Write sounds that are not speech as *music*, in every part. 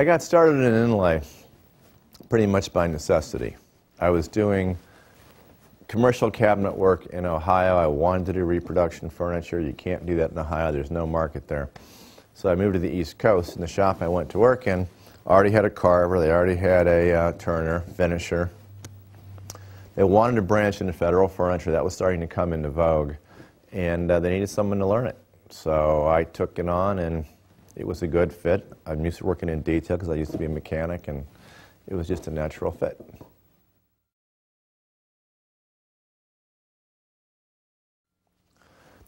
I got started in inlay pretty much by necessity. I was doing commercial cabinet work in Ohio. I wanted to do reproduction furniture. You can't do that in Ohio. There's no market there. So I moved to the East Coast, and the shop I went to work in already had a carver. They already had a uh, turner, finisher. They wanted to branch into federal furniture. That was starting to come into vogue, and uh, they needed someone to learn it. So I took it on, and it was a good fit. I'm used to working in detail because I used to be a mechanic, and it was just a natural fit.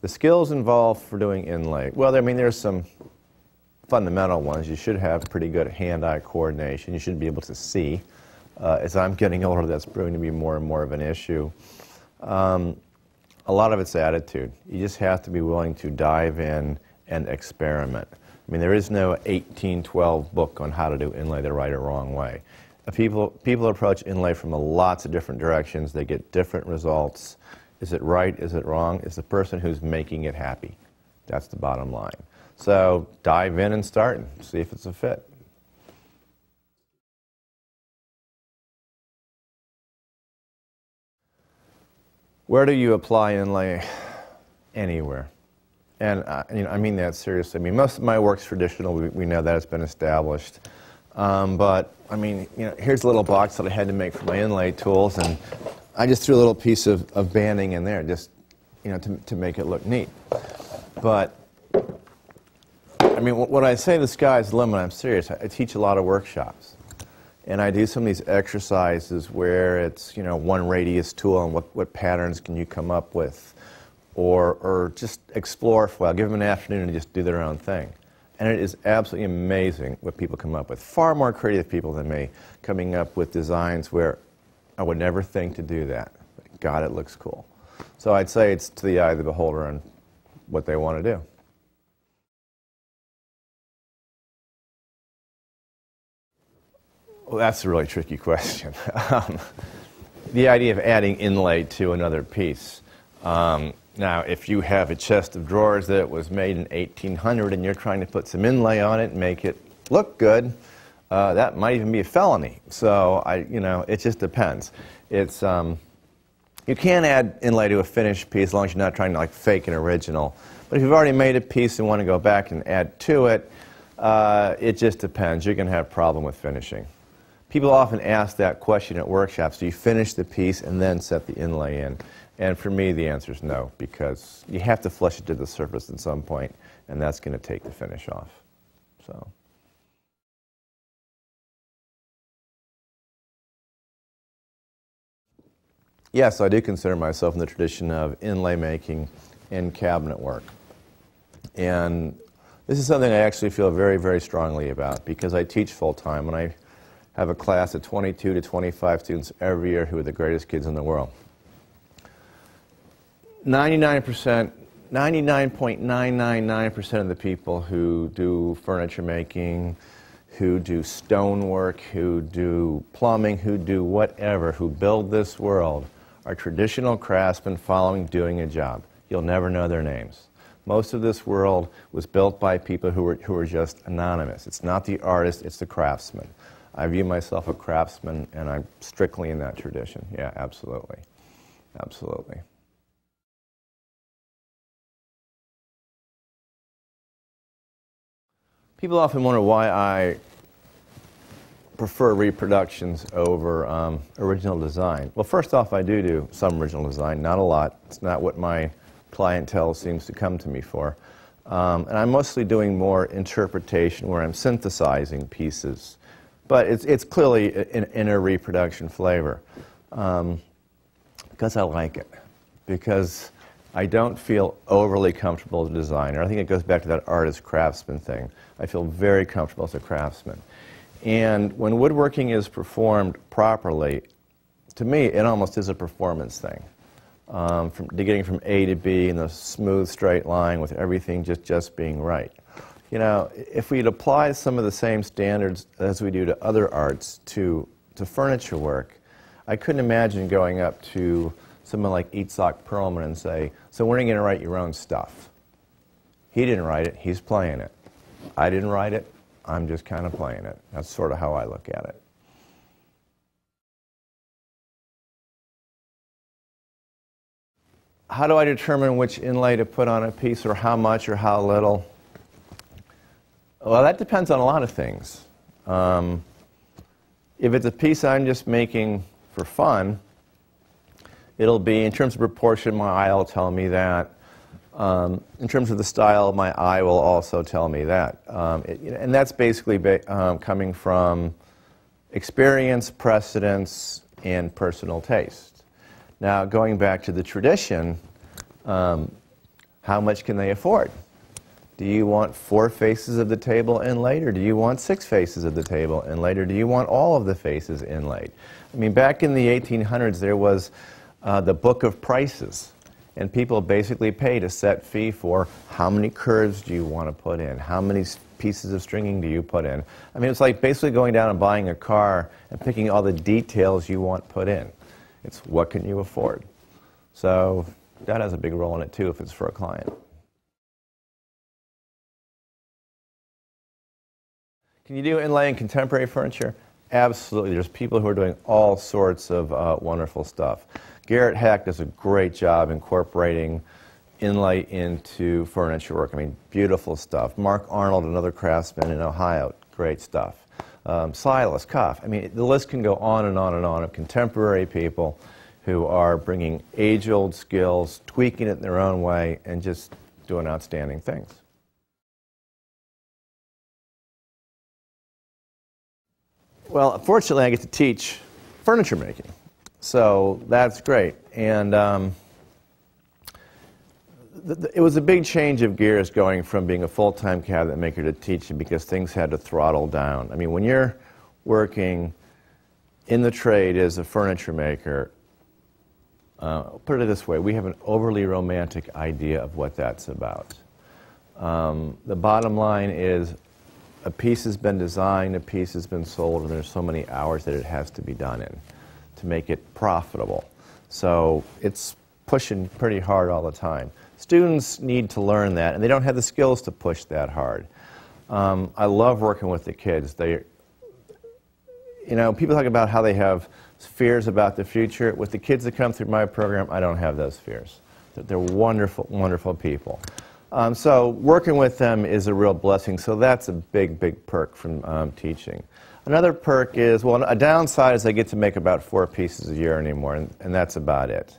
The skills involved for doing inlay, well, I mean, there's some fundamental ones. You should have pretty good hand-eye coordination. You should be able to see. Uh, as I'm getting older, that's proving to be more and more of an issue. Um, a lot of it's attitude. You just have to be willing to dive in and experiment. I mean, there is no 1812 book on how to do inlay the right or wrong way. Uh, people, people approach inlay from lots of different directions. They get different results. Is it right? Is it wrong? Is the person who's making it happy? That's the bottom line. So dive in and start and see if it's a fit. Where do you apply inlay? *sighs* Anywhere. And uh, you know, I mean that seriously. I mean, most of my work's traditional. We, we know that it's been established. Um, but I mean, you know, here's a little box that I had to make for my inlay tools, and I just threw a little piece of, of banding in there just, you know, to, to make it look neat. But, I mean, when I say the sky's the limit, I'm serious. I, teach a lot of workshops. And I do some of these exercises where it's, you know, one radius tool and what, what patterns can you come up with. Or, or just explore for a while. Give them an afternoon and just do their own thing. And it is absolutely amazing what people come up with. Far more creative people than me coming up with designs where I would never think to do that. But God, it looks cool. So I'd say it's to the eye of the beholder and what they want to do. Well, that's a really tricky question. *laughs* um, the idea of adding inlay to another piece. Um, now, if you have a chest of drawers that was made in 1800 and you're trying to put some inlay on it and make it look good, uh, that might even be a felony. So I, you know, it just depends. It's um, you can add inlay to a finished piece as long as you're not trying to like fake an original. But if you've already made a piece and want to go back and add to it, uh, it just depends. You're going to have a problem with finishing. People often ask that question at workshops: Do you finish the piece and then set the inlay in? And for me, the answer is no, because you have to flush it to the surface at some point, and that's going to take the finish off. So. Yes, I do consider myself in the tradition of inlay making and cabinet work. And this is something I actually feel very, very strongly about because I teach full time and I have a class of 22 to 25 students every year who are the greatest kids in the world. 99%, 99.999% of the people who do furniture making, who do stonework, who do plumbing, who do whatever, who build this world, are traditional craftsmen following doing a job. You'll never know their names. Most of this world was built by people who were, who were just anonymous. It's not the artist, it's the craftsman. I view myself a craftsman, and I'm strictly in that tradition. Yeah, absolutely. Absolutely. People often wonder why I prefer reproductions over um, original design? Well, first off, I do do some original design, not a lot. It's not what my clientele seems to come to me for. Um, and I'm mostly doing more interpretation where I'm synthesizing pieces. But it's, it's clearly in, in a reproduction flavor um, because I like it. Because I don't feel overly comfortable as a designer. I think it goes back to that artist craftsman thing. I feel very comfortable as a craftsman. And when woodworking is performed properly, to me, it almost is a performance thing. Um, from getting from A to B in a smooth, straight line with everything just, just being right. You know, if we'd apply some of the same standards as we do to other arts to, to furniture work, I couldn't imagine going up to someone like Itzhak Perlman and say, so when are you going to write your own stuff? He didn't write it, he's playing it. I didn't write it, I'm just kind of playing it. That's sort of how I look at it. How do I determine which inlay to put on a piece or how much or how little? Well, that depends on a lot of things. Um, if it's a piece I'm just making for fun, it'll be, in terms of proportion, my eye will tell me that. Um, in terms of the style, my eye will also tell me that. Um, it, and that's basically ba um, coming from experience, precedence, and personal taste. Now, going back to the tradition, um, how much can they afford? Do you want four faces of the table inlaid, or do you want six faces of the table inlaid, or do you want all of the faces inlaid? I mean, back in the 1800s, there was uh, the Book of Prices, and people basically paid a set fee for how many curves do you want to put in, how many pieces of stringing do you put in. I mean, it's like basically going down and buying a car and picking all the details you want put in. It's what can you afford. So that has a big role in it too if it's for a client. Can you do inlay in contemporary furniture? Absolutely. There's people who are doing all sorts of uh, wonderful stuff. Garrett Hack does a great job incorporating inlay into furniture work. I mean, beautiful stuff. Mark Arnold, another craftsman in Ohio, great stuff. Um, Silas Kopf. I mean, the list can go on and on and on of contemporary people who are bringing age-old skills, tweaking it in their own way, and just doing outstanding things. Well, fortunately, I get to teach furniture making. So that's great. And um, it was a big change of gears going from being a full time cabinet maker to teaching because things had to throttle down. I mean, when you're working in the trade as a furniture maker, uh, put it this way we have an overly romantic idea of what that's about. Um, the bottom line is a piece has been designed, a piece has been sold, and there's so many hours that it has to be done in to make it profitable. So it's pushing pretty hard all the time. Students need to learn that, and they don't have the skills to push that hard. Um, I love working with the kids. They, you know, people talk about how they have fears about the future. With the kids that come through my program, I don't have those fears. They're wonderful, wonderful people. Um, so working with them is a real blessing. So that's a big, big perk from um, teaching. Another perk is, well, a downside is I get to make about four pieces a year anymore, and, and that's about it.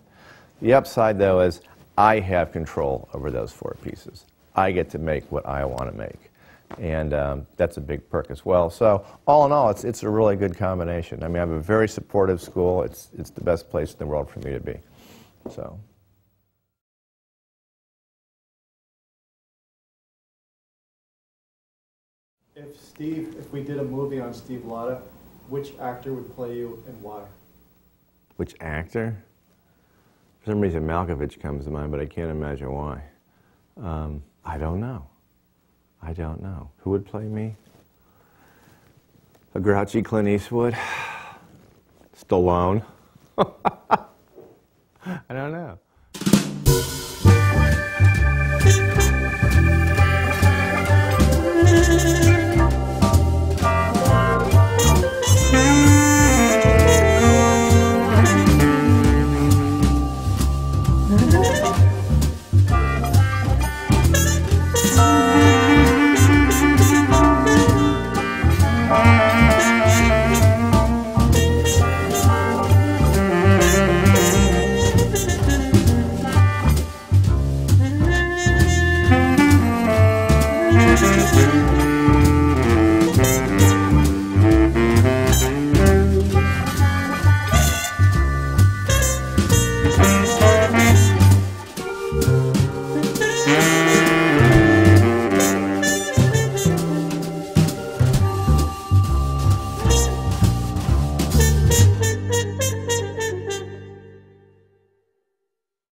The upside, though, is I have control over those four pieces. I get to make what I want to make. And um, that's a big perk as well. So, all in all, it's, it's a really good combination. I mean, I have a very supportive school. It's, it's the best place in the world for me to be. So. If Steve, if we did a movie on Steve Latta, which actor would play you and why? Which actor? For some reason, Malkovich comes to mind, but I can't imagine why. Um, I don't know. I don't know. Who would play me? A grouchy Clint Eastwood? *sighs* Stallone? *laughs* I don't know.